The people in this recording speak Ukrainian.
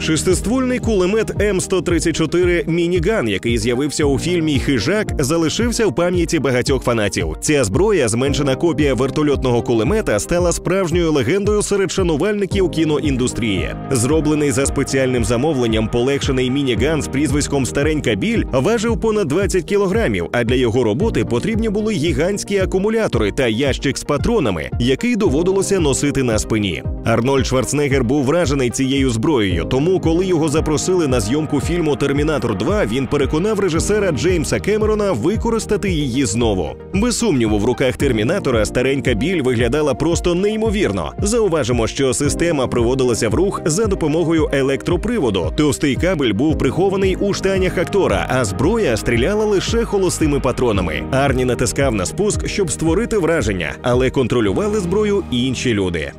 Шестиствольний кулемет М134 Мініган, який з'явився у фільмі Хижак, залишився в пам'яті багатьох фанатів. Ця зброя, зменшена копія вертольотного кулемета, стала справжньою легендою серед шанувальників кіноіндустрії. Зроблений за спеціальним замовленням, полегшений мініган з прізвиськом Старенька біль важив понад 20 кілограмів. А для його роботи потрібні були гігантські акумулятори та ящик з патронами, який доводилося носити на спині. Арнольд Шварценеггер був вражений цією зброєю. Тому, коли його запросили на зйомку фільму Термінатор 2, він переконав режисера Джеймса Кемерона використати її знову. Без сумніву, в руках термінатора старенька біль виглядала просто неймовірно. Зауважимо, що система приводилася в рух за допомогою електроприводу. Товстий кабель був прихований у штанях актора, а зброя стріляла лише холостими патронами. Арні натискав на спуск, щоб створити враження, але контролювали зброю інші люди.